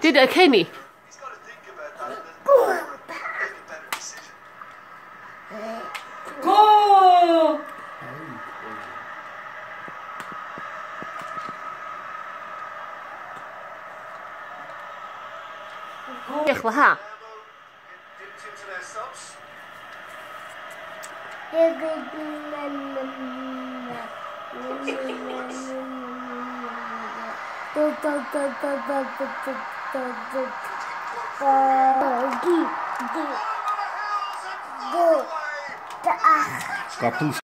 Did it, Kenny? He's got to think about that. Капуста.